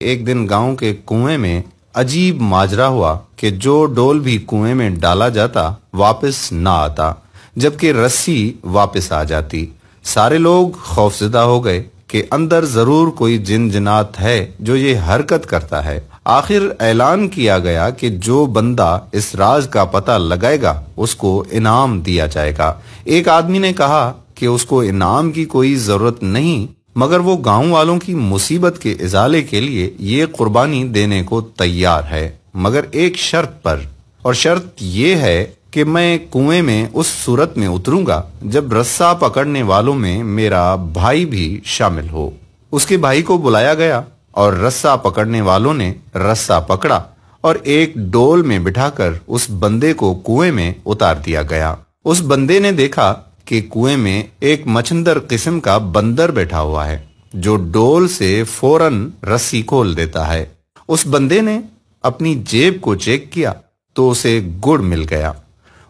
ایک دن گاؤں کے کنویں میں عجیب ماجرا ہوا کہ جو ڈول بھی کنویں میں ڈالا جاتا واپس نہ آتا، جبکہ رسی واپس آ جاتی۔ سارے لوگ خوفزدہ ہو گئے کہ اندر ضرور کوئی جن جنات ہے جو یہ حرکت کرتا ہے۔ آخر اعلان کیا گیا کہ جو بندہ اس راز کا پتہ لگائے گا، اس کو انعام دیا جائے گا۔ ایک آدمی نے کہا کہ اس کو انعام کی کوئی ضرورت نہیں مگر وہ گاؤں والوں کی مصیبت کے ازالے کے لیے یہ قربانی دینے کو تیار ہے۔ مگر ایک شرط پر۔ اور شرط یہ ہے کہ میں کنویں میں اس صورت میں اتروں گا جب رسا پکڑنے والوں میں میرا بھائی بھی شامل ہو۔ اس کے بھائی کو بلایا گیا اور رسا پکڑنے والوں نے رسا پکڑا اور ایک ڈول میں بٹھا کر اس بندے کو کنویں میں اتار دیا گیا۔ اس بندے نے دیکھا کہ کنویں میں ایک مچھندر قسم کا بندر بیٹھا ہوا ہے، جو ڈول سے فوراً رسی کھول دیتا ہے۔ اس بندے نے اپنی جیب کو چیک کیا تو اسے گڑ مل گیا۔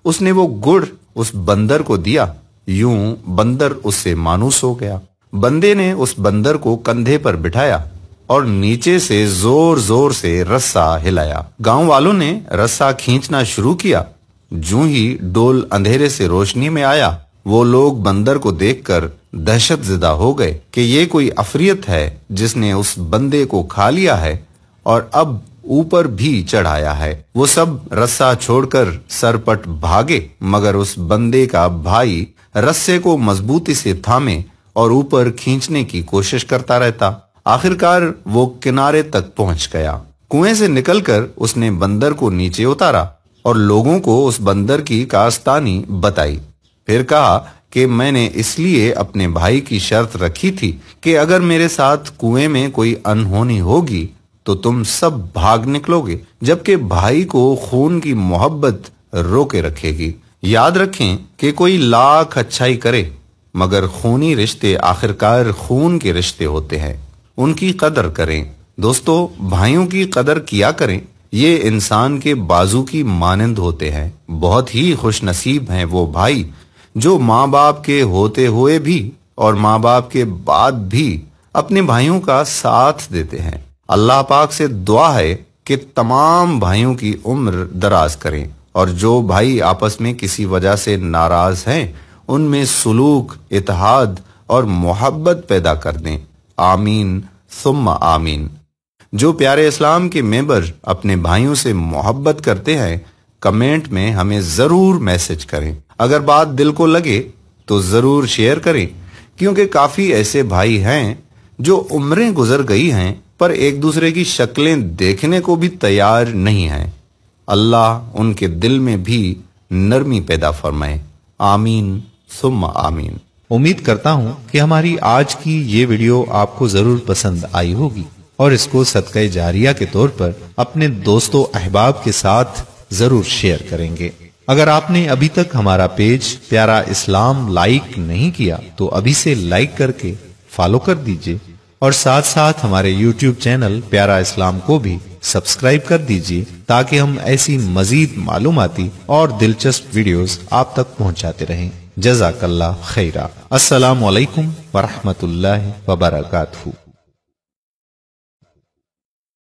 اس نے وہ گڑ اس بندر کو دیا۔ یوں بندر اس سے مانوس ہو گیا۔ بندے نے اس بندر کو کندھے پر بٹھایا اور نیچے سے زور زور سے رسا ہلایا۔ گاؤں والوں نے رسا کھینچنا شروع کیا۔ جو ہی ڈول اندھیرے سے روشنی میں آیا وہ لوگ بندر کو دیکھ کر دہشت زدہ ہو گئے کہ یہ کوئی افریت ہے جس نے اس بندے کو کھا لیا ہے اور اب اوپر بھی چڑھایا ہے۔ وہ سب رسا چھوڑ کر سرپٹ بھاگے، مگر اس بندے کا بھائی رسے کو مضبوطی سے تھامے اور اوپر کھینچنے کی کوشش کرتا رہتا۔ آخرکار وہ کنارے تک پہنچ گیا۔ کنویں سے نکل کر اس نے بندر کو نیچے اتارا اور لوگوں کو اس بندر کی کاستانی بتائی۔ پھر کہا کہ میں نے اس لیے اپنے بھائی کی شرط رکھی تھی کہ اگر میرے ساتھ کنویں میں کوئی انہونی ہوگی تو تم سب بھاگ نکلو گے، جبکہ بھائی کو خون کی محبت رو کے رکھے گی۔ یاد رکھیں کہ کوئی لاکھ اچھائی کرے، مگر خونی رشتے آخرکار خون کے رشتے ہوتے ہیں۔ ان کی قدر کریں۔ دوستو، بھائیوں کی قدر کیا کریں؟ یہ انسان کے بازو کی مانند ہوتے ہیں۔ بہت ہی خوش نصیب ہیں وہ بھائی۔ جو ماں باپ کے ہوتے ہوئے بھی اور ماں باپ کے بعد بھی اپنے بھائیوں کا ساتھ دیتے ہیں۔ اللہ پاک سے دعا ہے کہ تمام بھائیوں کی عمر دراز کریں اور جو بھائی آپس میں کسی وجہ سے ناراض ہیں، ان میں سلوک، اتحاد اور محبت پیدا کر دیں۔ آمین۔ ثم آمین۔ جو پیارے اسلام کے ممبر اپنے بھائیوں سے محبت کرتے ہیں کمنٹ میں ہمیں ضرور میسج کریں۔ اگر بات دل کو لگے تو ضرور شیئر کریں، کیونکہ کافی ایسے بھائی ہیں جو عمریں گزر گئی ہیں پر ایک دوسرے کی شکلیں دیکھنے کو بھی تیار نہیں ہیں۔ اللہ ان کے دل میں بھی نرمی پیدا فرمائے۔ آمین، ثم آمین۔ امید کرتا ہوں کہ ہماری آج کی یہ ویڈیو آپ کو ضرور پسند آئی ہوگی اور اس کو صدقہ جاریہ کے طور پر اپنے دوستوں احباب کے ساتھ ضرور شیئر کریں گے۔ اگر آپ نے ابھی تک ہمارا پیج پیارا اسلام لائک نہیں کیا، تو ابھی سے لائک کر کے فالو کر دیجیے اور ساتھ ساتھ ہمارے یوٹیوب چینل پیارا اسلام کو بھی سبسکرائب کر دیجیے تاکہ ہم ایسی مزید معلوماتی اور دلچسپ ویڈیوز آپ تک پہنچاتے رہیں۔ جزاک اللہ خیرہ السلام علیکم ورحمۃ اللہ وبرکاتہ۔